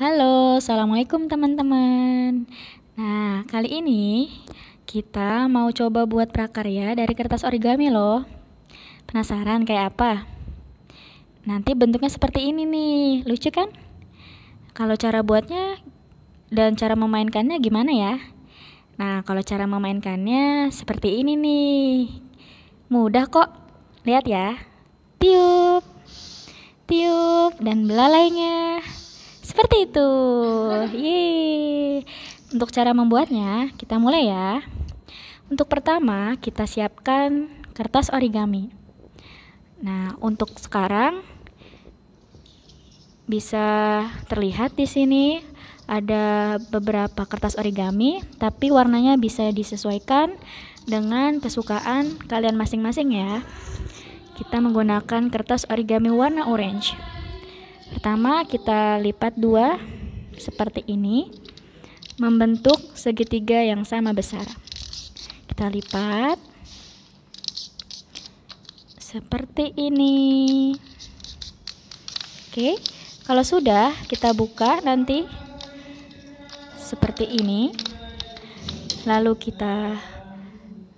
Halo, assalamualaikum teman-teman. Nah, kali ini kita mau coba buat prakarya dari kertas origami loh. Penasaran kayak apa? Nanti bentuknya seperti ini nih, lucu kan? Kalau cara buatnya dan cara memainkannya gimana ya? Nah, kalau cara memainkannya seperti ini nih. Mudah kok. Lihat ya. Tiup. Tiup dan belalainya. Seperti itu. Yeay. Untuk cara membuatnya, kita mulai ya. Untuk pertama, kita siapkan kertas origami. Nah, untuk sekarang bisa terlihat di sini ada beberapa kertas origami, tapi warnanya bisa disesuaikan dengan kesukaan kalian masing-masing ya. Kita menggunakan kertas origami warna orange. Pertama, kita lipat dua seperti ini, membentuk segitiga yang sama besar. Kita lipat seperti ini. Oke, kalau sudah, kita buka nanti seperti ini. Lalu kita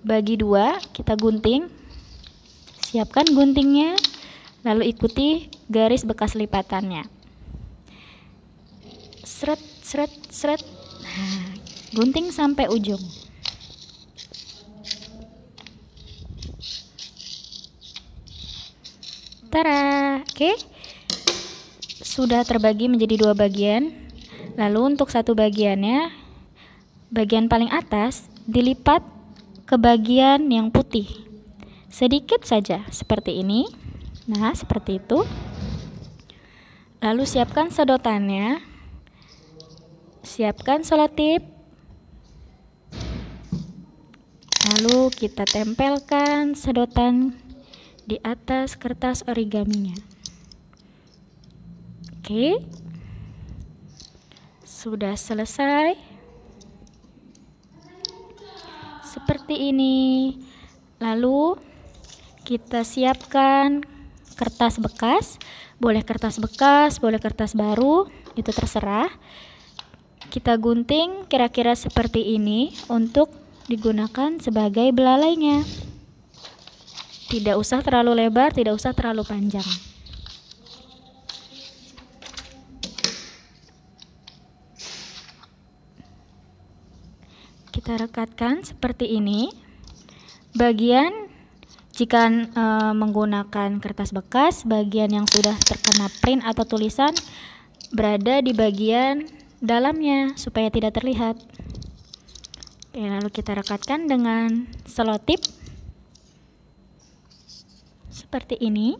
bagi dua, kita gunting. Siapkan guntingnya lalu ikuti garis bekas lipatannya. Seret seret seret gunting sampai ujung. Tara, oke. Sudah terbagi menjadi dua bagian. Lalu untuk satu bagiannya bagian paling atas dilipat ke bagian yang putih. Sedikit saja seperti ini Nah, seperti itu. Lalu siapkan sedotannya. Siapkan selotip. Lalu kita tempelkan sedotan di atas kertas origaminya. Oke. Sudah selesai. Seperti ini. Lalu kita siapkan kertas bekas, boleh kertas bekas, boleh kertas baru, itu terserah. Kita gunting kira-kira seperti ini untuk digunakan sebagai belalainya. Tidak usah terlalu lebar, tidak usah terlalu panjang. Kita rekatkan seperti ini. Bagian jika e, menggunakan kertas bekas, bagian yang sudah terkena print atau tulisan berada di bagian dalamnya supaya tidak terlihat. Oke, lalu kita rekatkan dengan selotip seperti ini.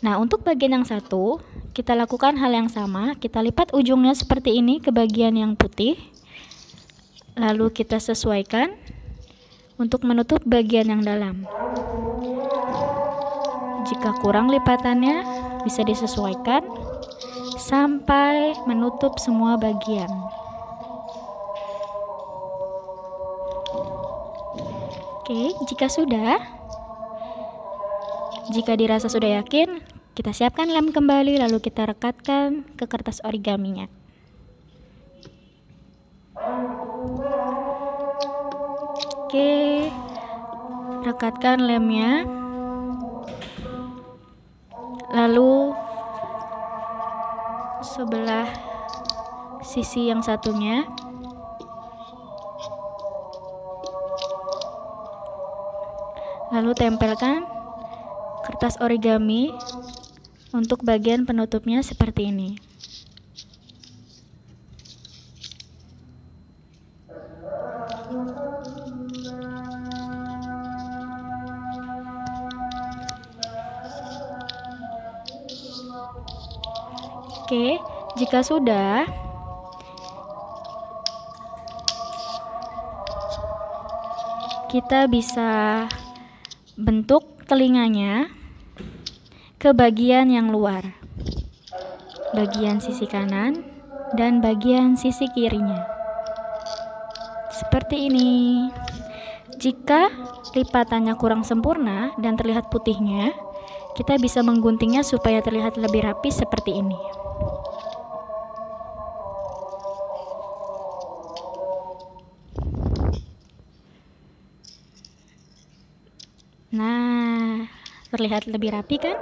Nah, untuk bagian yang satu, kita lakukan hal yang sama. Kita lipat ujungnya seperti ini ke bagian yang putih. Lalu kita sesuaikan untuk menutup bagian yang dalam. Jika kurang lipatannya, bisa disesuaikan sampai menutup semua bagian. Oke, jika sudah, jika dirasa sudah yakin, kita siapkan lem kembali lalu kita rekatkan ke kertas origaminya. Oke, rekatkan lemnya lalu sebelah sisi yang satunya lalu tempelkan kertas origami untuk bagian penutupnya seperti ini Oke, jika sudah, kita bisa bentuk telinganya ke bagian yang luar, bagian sisi kanan dan bagian sisi kirinya. Seperti ini. Jika lipatannya kurang sempurna dan terlihat putihnya, kita bisa mengguntingnya supaya terlihat lebih rapi seperti ini. Terlihat lebih rapi kan?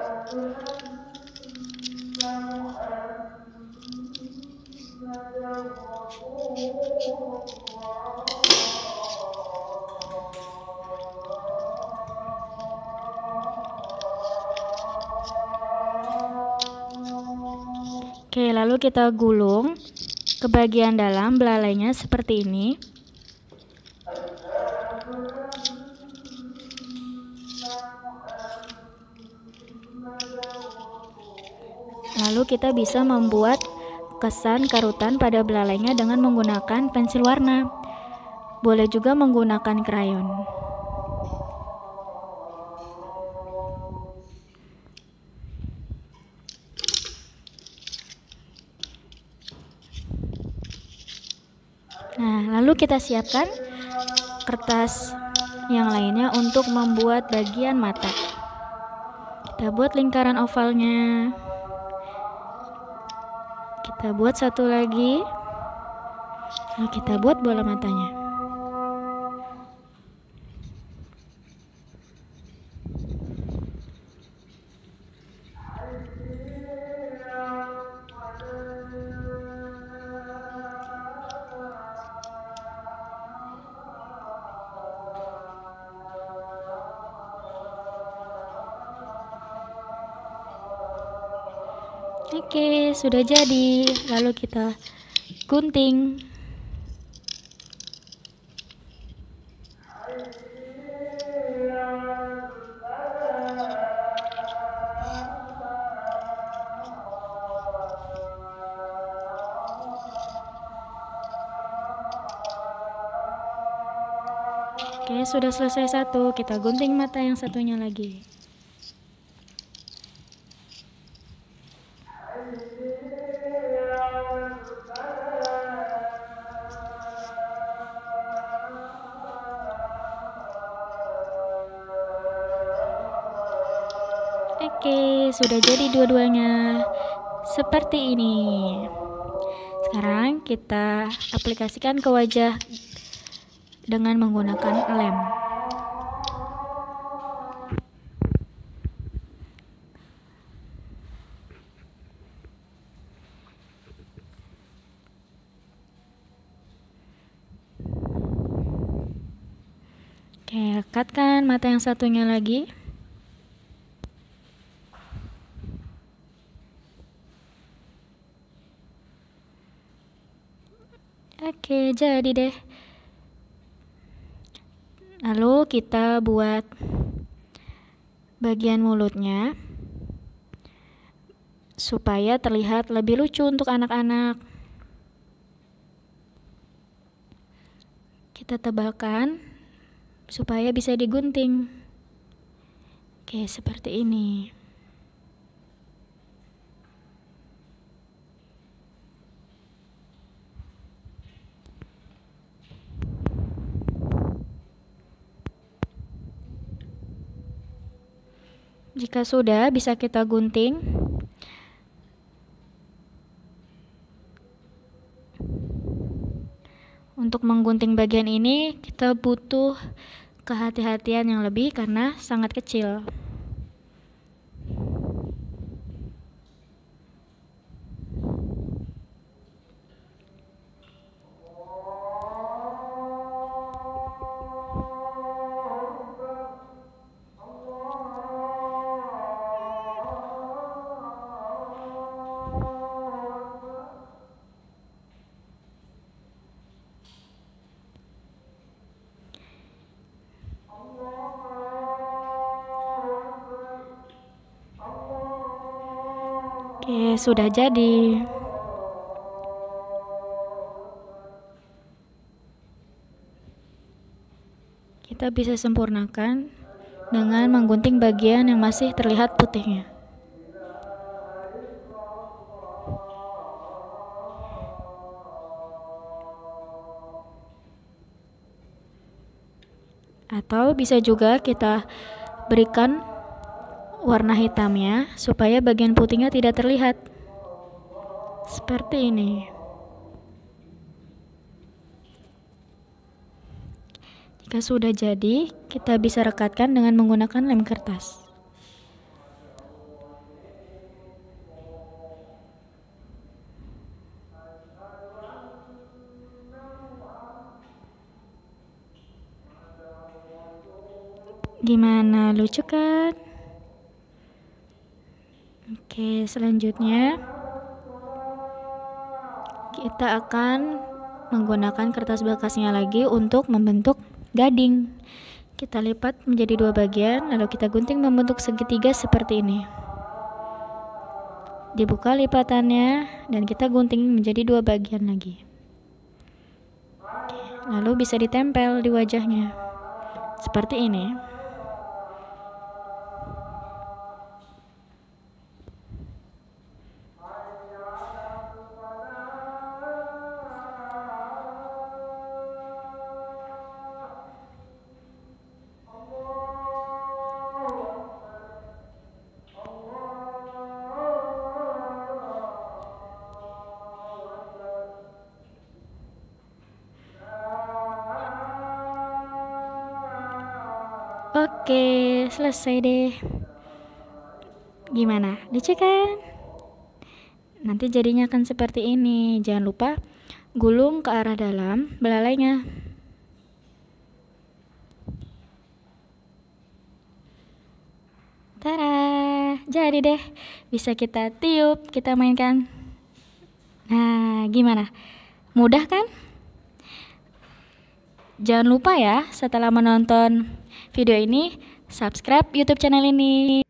Oke, lalu kita gulung ke bagian dalam belalainya seperti ini. Lalu kita bisa membuat kesan karutan pada belalainya dengan menggunakan pensil warna. Boleh juga menggunakan krayon. Nah, lalu kita siapkan kertas yang lainnya untuk membuat bagian mata. Kita buat lingkaran ovalnya. Kita buat satu lagi. Lalu kita buat bola matanya. Oke, sudah jadi. Lalu kita gunting. Oke, sudah selesai satu. Kita gunting mata yang satunya lagi. Sudah jadi dua-duanya. Seperti ini. Sekarang kita aplikasikan ke wajah dengan menggunakan lem. Oke, rekatkan mata yang satunya lagi. Jadi deh. Lalu kita buat bagian mulutnya supaya terlihat lebih lucu untuk anak-anak. Kita tebalkan supaya bisa digunting. Oke, seperti ini. Jika sudah, bisa kita gunting. Untuk menggunting bagian ini, kita butuh kehati-hatian yang lebih karena sangat kecil. Oke, sudah jadi. Kita bisa sempurnakan dengan menggunting bagian yang masih terlihat putihnya. Atau bisa juga kita berikan warna hitamnya supaya bagian putihnya tidak terlihat. Seperti ini. Jika sudah jadi, kita bisa rekatkan dengan menggunakan lem kertas. Gimana lucu kan? Oke, selanjutnya kita akan menggunakan kertas bekasnya lagi untuk membentuk gading. Kita lipat menjadi dua bagian, lalu kita gunting membentuk segitiga seperti ini. Dibuka lipatannya, dan kita gunting menjadi dua bagian lagi. Lalu bisa ditempel di wajahnya, seperti ini. Oke, selesai deh. Gimana? Lucu kan? Nanti jadinya akan seperti ini. Jangan lupa gulung ke arah dalam belalainya. Tara, jadi deh. Bisa kita tiup, kita mainkan. Nah, gimana? Mudah kan? Jangan lupa ya, setelah menonton video ini, subscribe YouTube channel ini.